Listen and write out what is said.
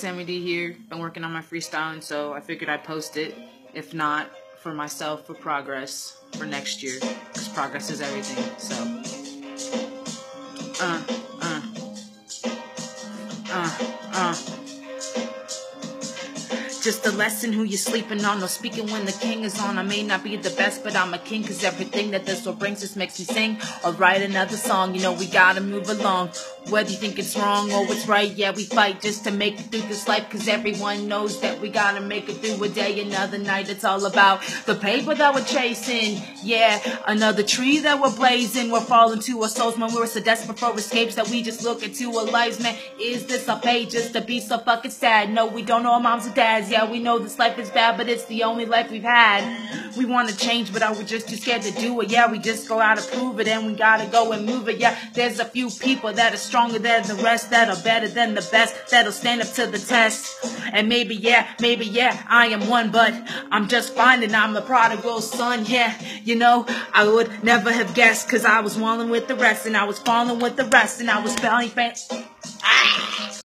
Sammy D here. Been working on my freestyling, so I figured I'd post it. If not, for myself, for progress, for next year. Because progress is everything, so. Uh, uh. Uh, uh. Just a lesson who you sleeping on. No speaking when the king is on. I may not be the best, but I'm a king. Cause everything that this world brings just makes me sing or write another song. You know, we gotta move along. Whether you think it's wrong or it's right, yeah, we fight just to make it through this life. Cause everyone knows that we gotta make it through a day, another night. It's all about the paper that we're chasing. Yeah, another tree that we're blazing. We're falling to our souls, man. We're so desperate for escapes that we just look into our lives, man. Is this a fate just to be so fucking sad? No, we don't know our moms and dads. Yeah, we know this life is bad, but it's the only life we've had. We want to change, but are we just too scared to do it? Yeah, we just go out to prove it, and we gotta go and move it. Yeah, there's a few people that are stronger than the rest, that are better than the best, that'll stand up to the test. And maybe, yeah, maybe, yeah, I am one, but I'm just finding I'm the prodigal son. Yeah, you know, I would never have guessed, cause I was walling with the rest, and I was falling with the rest, and I was falling. Ah!